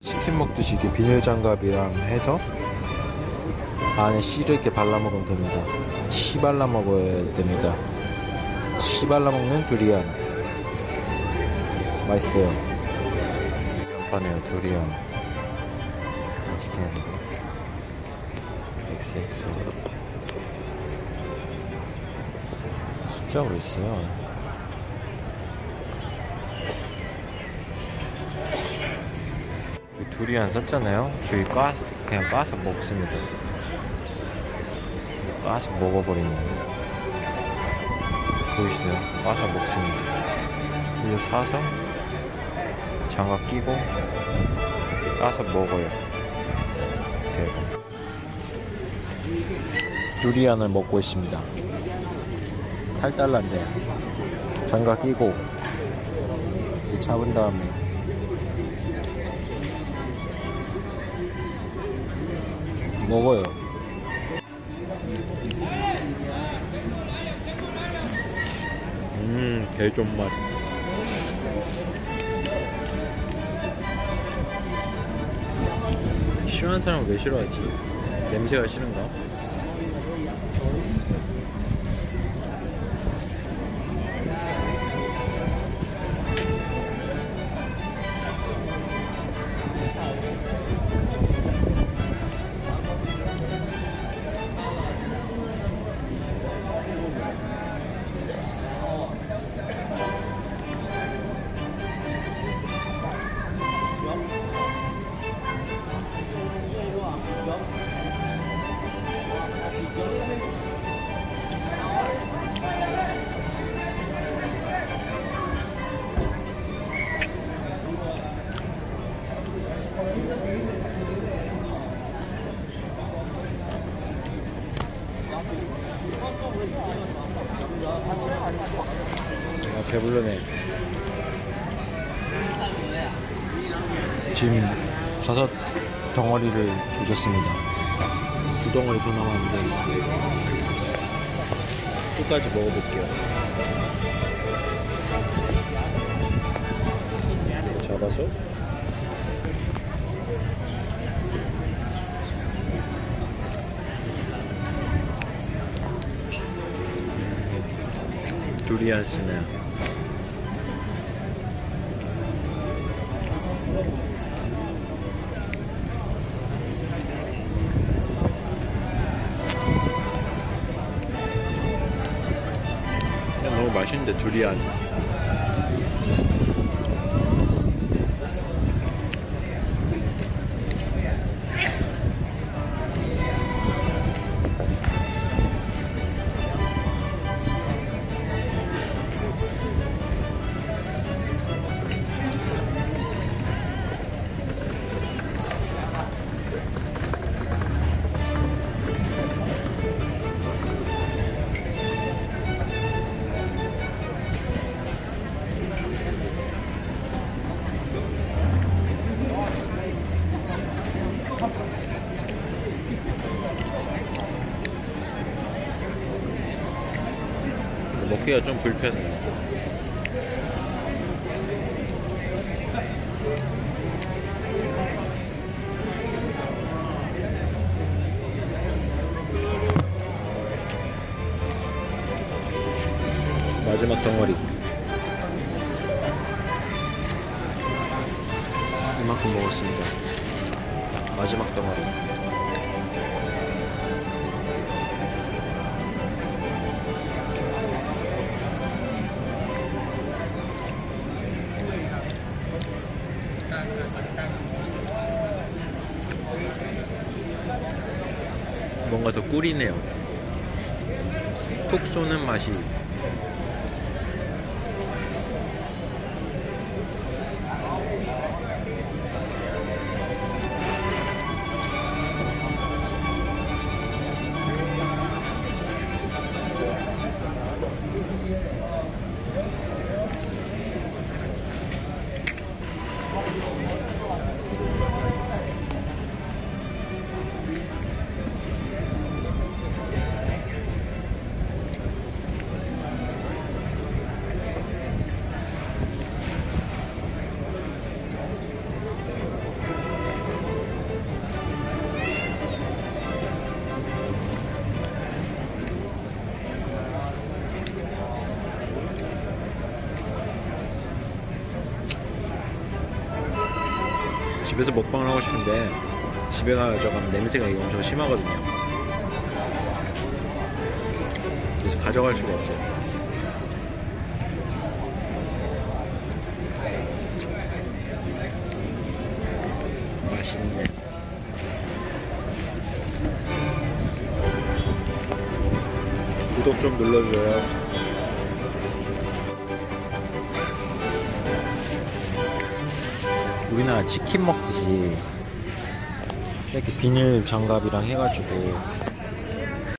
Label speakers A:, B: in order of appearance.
A: 치킨 먹듯이 이렇게 비닐 장갑이랑 해서 안에 씨를 이렇게 발라 먹으면 됩니다. 씨 발라 먹어야 됩니다. 씨 발라 먹는 두리안. 맛있어요. 연파네요, 두리안. 맛있겠네. XX. 숫자로 있어요. 두리안 샀잖아요. 저희 까 그냥 까서 먹습니다. 까서 먹어버리는 거예요. 보이시나요? 까서 먹습니다. 이거 사서 장갑 끼고 까서 먹어요. 대박. 두리안을 먹고 있습니다. 8달러인데 장갑 끼고 잡은 다음에 먹어요. 음, 개존맛. 싫어하는 사람은 왜 싫어하지? 냄새가 싫은가? 아, 배불러네. 지금 다섯 덩어리를 조졌습니다. 두 덩어리 더 남았는데 끝까지 먹어볼게요. 잡아서 그냥 너무 맛있는데 두리안. 먹기가 좀 불편해요. 마지막 덩어리. 이만큼 먹었습니다. 마지막 덩어리. 뭔가 더 꿀이네요. 톡 쏘는 맛이. 집에서 먹방을 하고 싶은데 집에 가져가면 냄새가 엄청 심하거든요. 그래서 가져갈 수가 없어요. 맛있네. 구독 좀 눌러줘요. 우리나라 치킨 먹듯이 이렇게 비닐 장갑이랑 해가지고